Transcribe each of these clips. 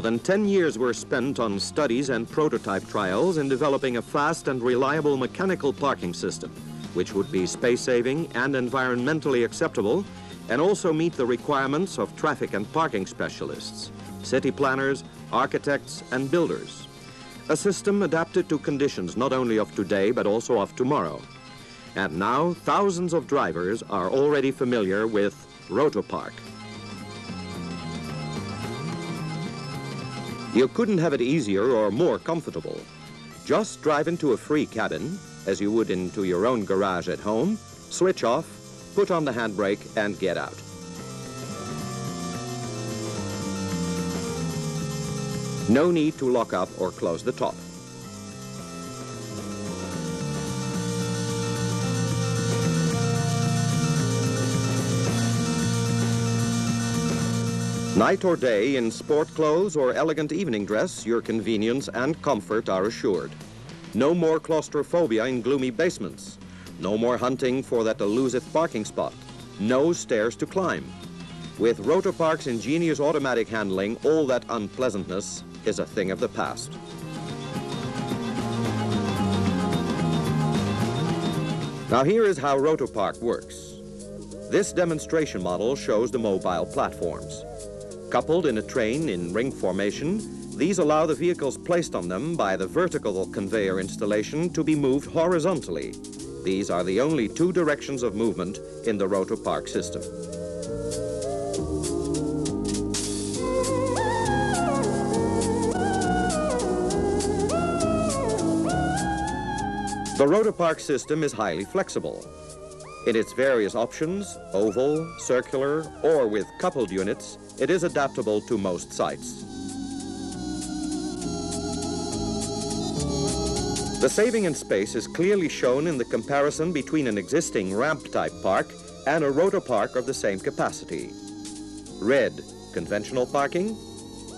More than 10 years were spent on studies and prototype trials in developing a fast and reliable mechanical parking system, which would be space-saving and environmentally acceptable, and also meet the requirements of traffic and parking specialists, city planners, architects, and builders. A system adapted to conditions not only of today, but also of tomorrow. And now, thousands of drivers are already familiar with Rotopark. You couldn't have it easier or more comfortable. Just drive into a free cabin, as you would into your own garage at home, switch off, put on the handbrake, and get out. No need to lock up or close the top. Night or day, in sport clothes or elegant evening dress, your convenience and comfort are assured. No more claustrophobia in gloomy basements. No more hunting for that elusive parking spot. No stairs to climb. With Rotopark's ingenious automatic handling, all that unpleasantness is a thing of the past. Now here is how Rotopark works. This demonstration model shows the mobile platforms. Coupled in a train in ring formation, these allow the vehicles placed on them by the vertical conveyor installation to be moved horizontally. These are the only two directions of movement in the Rotopark system. The Rotopark system is highly flexible. In its various options, oval, circular, or with coupled units, it is adaptable to most sites. The saving in space is clearly shown in the comparison between an existing ramp-type park and a rotopark of the same capacity. Red, conventional parking.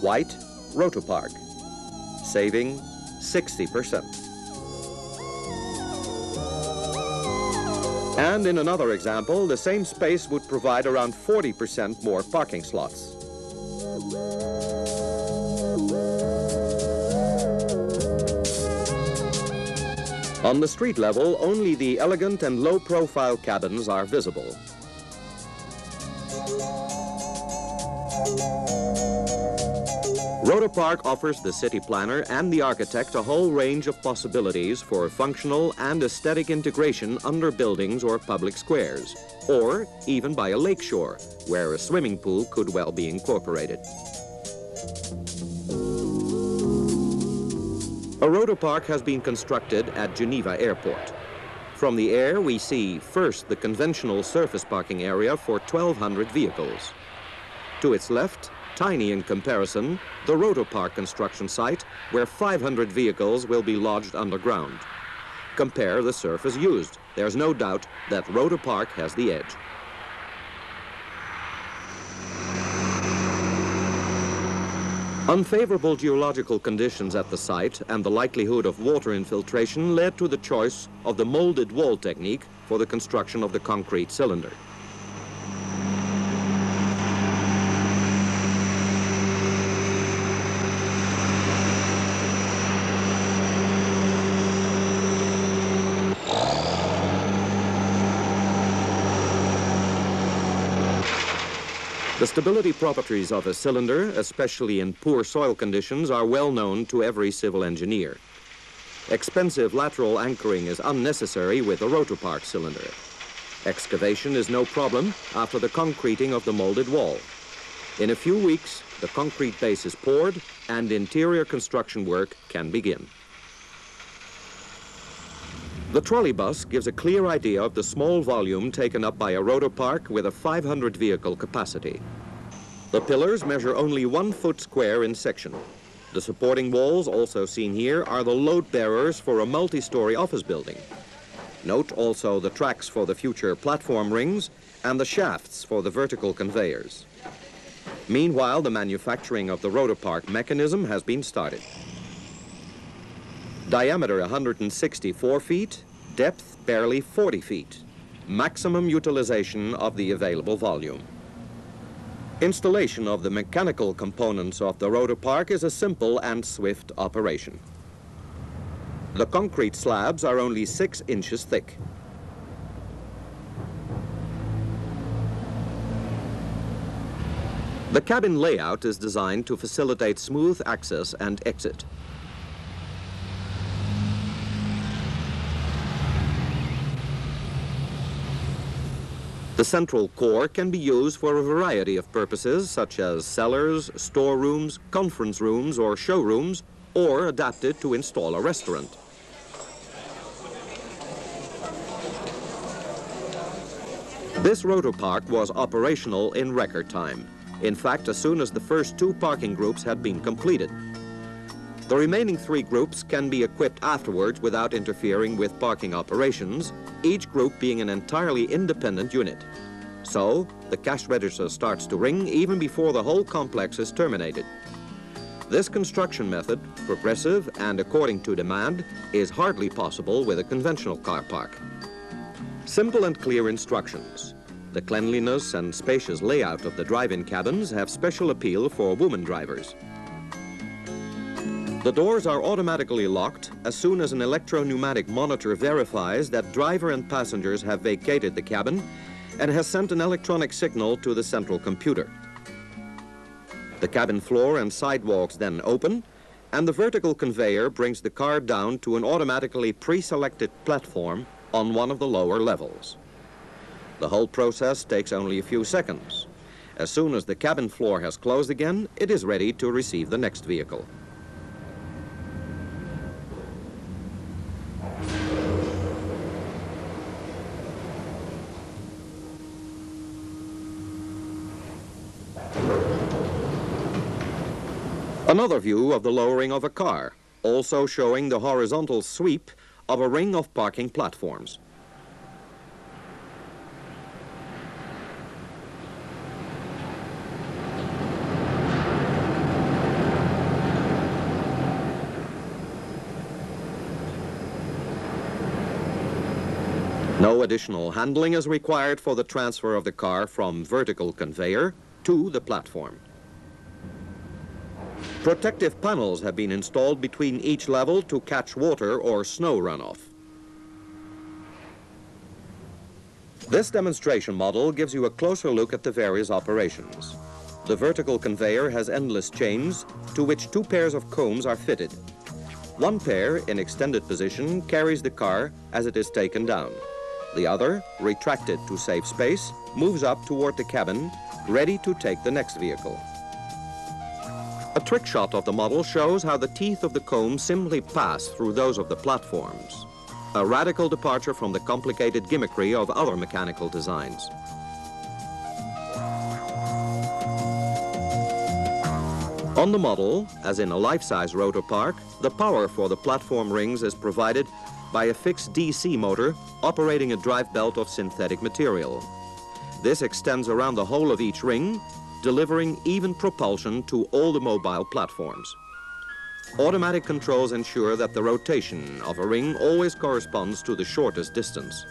White, rotopark. Saving 60%. And in another example, the same space would provide around 40% more parking slots. On the street level, only the elegant and low-profile cabins are visible. Rotopark offers the city planner and the architect a whole range of possibilities for functional and aesthetic integration under buildings or public squares, or even by a lakeshore, where a swimming pool could well be incorporated. A rotopark has been constructed at Geneva Airport. From the air, we see first the conventional surface parking area for 1,200 vehicles. To its left, tiny in comparison, the Rotopark construction site, where 500 vehicles will be lodged underground. Compare the surface used. There's no doubt that Rotopark has the edge. Unfavorable geological conditions at the site and the likelihood of water infiltration led to the choice of the molded wall technique for the construction of the concrete cylinder. The stability properties of a cylinder, especially in poor soil conditions, are well known to every civil engineer. Expensive lateral anchoring is unnecessary with a rotopark cylinder. Excavation is no problem after the concreting of the molded wall. In a few weeks, the concrete base is poured and interior construction work can begin. The trolley bus gives a clear idea of the small volume taken up by a rotopark with a 500 vehicle capacity. The pillars measure only one foot square in section. The supporting walls, also seen here, are the load bearers for a multi-story office building. Note also the tracks for the future platform rings and the shafts for the vertical conveyors. Meanwhile, the manufacturing of the rotopark mechanism has been started. Diameter 164 feet, depth barely 40 feet. Maximum utilization of the available volume. Installation of the mechanical components of the Rotopark is a simple and swift operation. The concrete slabs are only six inches thick. The cabin layout is designed to facilitate smooth access and exit. The central core can be used for a variety of purposes, such as cellars, storerooms, conference rooms, or showrooms, or adapted to install a restaurant. This Rotopark was operational in record time. In fact, as soon as the first two parking groups had been completed. The remaining three groups can be equipped afterwards without interfering with parking operations, each group being an entirely independent unit. So, the cash register starts to ring even before the whole complex is terminated. This construction method, progressive and according to demand, is hardly possible with a conventional car park. Simple and clear instructions. The cleanliness and spacious layout of the drive-in cabins have special appeal for woman drivers. The doors are automatically locked as soon as an electro-pneumatic monitor verifies that driver and passengers have vacated the cabin and has sent an electronic signal to the central computer. The cabin floor and sidewalks then open, and the vertical conveyor brings the car down to an automatically pre-selected platform on one of the lower levels. The whole process takes only a few seconds. As soon as the cabin floor has closed again, it is ready to receive the next vehicle. Another view of the lowering of a car, also showing the horizontal sweep of a ring of parking platforms. No additional handling is required for the transfer of the car from vertical conveyor to the platform. Protective panels have been installed between each level to catch water or snow runoff. This demonstration model gives you a closer look at the various operations. The vertical conveyor has endless chains to which two pairs of combs are fitted. One pair, in extended position, carries the car as it is taken down. The other, retracted to save space, moves up toward the cabin, ready to take the next vehicle. A trick shot of the model shows how the teeth of the comb simply pass through those of the platforms. A radical departure from the complicated gimmickry of other mechanical designs. On the model, as in a life-size Rotopark, the power for the platform rings is provided by a fixed DC motor operating a drive belt of synthetic material. This extends around the whole of each ring delivering even propulsion to all the mobile platforms. Automatic controls ensure that the rotation of a ring always corresponds to the shortest distance.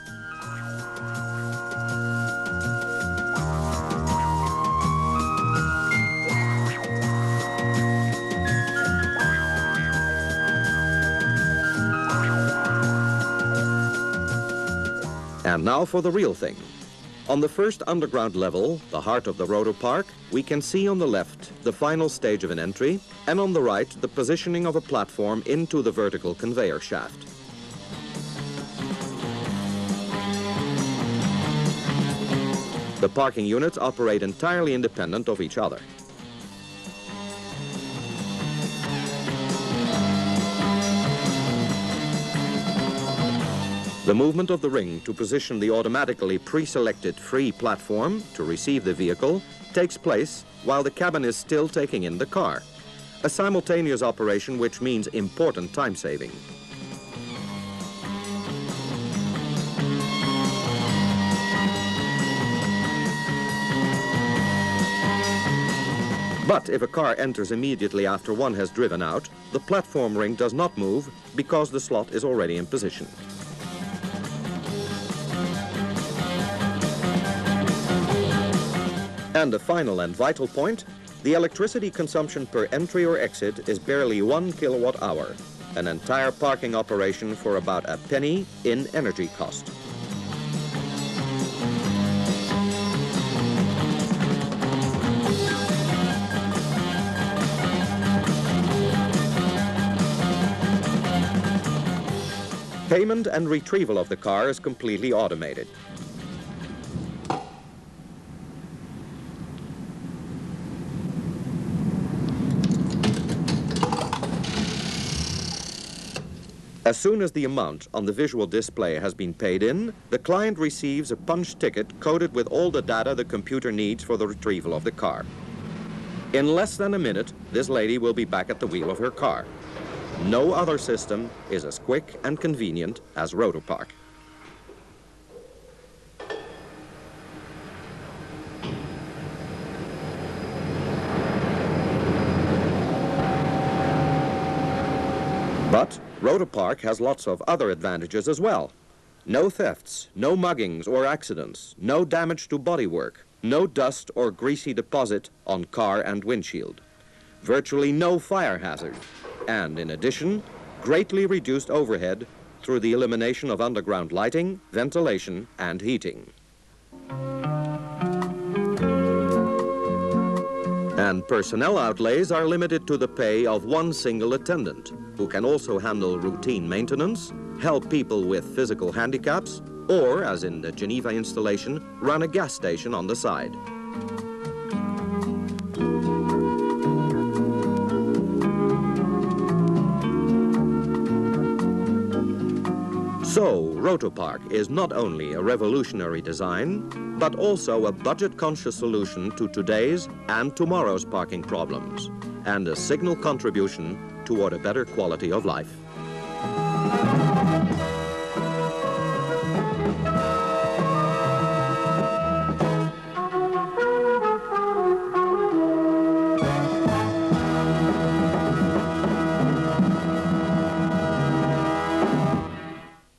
And now for the real thing. On the first underground level, the heart of the Rotopark, we can see on the left the final stage of an entry, and on the right the positioning of a platform into the vertical conveyor shaft. The parking units operate entirely independent of each other. The movement of the ring to position the automatically pre-selected free platform to receive the vehicle takes place while the cabin is still taking in the car, a simultaneous operation which means important time saving. But if a car enters immediately after one has driven out, the platform ring does not move because the slot is already in position. And a final and vital point, the electricity consumption per entry or exit is barely one kilowatt hour, an entire parking operation for about a penny in energy cost. Payment and retrieval of the car is completely automated. As soon as the amount on the visual display has been paid in, the client receives a punch ticket coded with all the data the computer needs for the retrieval of the car. In less than a minute, this lady will be back at the wheel of her car. No other system is as quick and convenient as Rotopark. But Rotopark has lots of other advantages as well. No thefts, no muggings or accidents, no damage to bodywork, no dust or greasy deposit on car and windshield. Virtually no fire hazard, and in addition, greatly reduced overhead through the elimination of underground lighting, ventilation, and heating. And personnel outlays are limited to the pay of one single attendant, who can also handle routine maintenance, help people with physical handicaps, or, as in the Geneva installation, run a gas station on the side. Rotopark is not only a revolutionary design, but also a budget-conscious solution to today's and tomorrow's parking problems, and a signal contribution toward a better quality of life.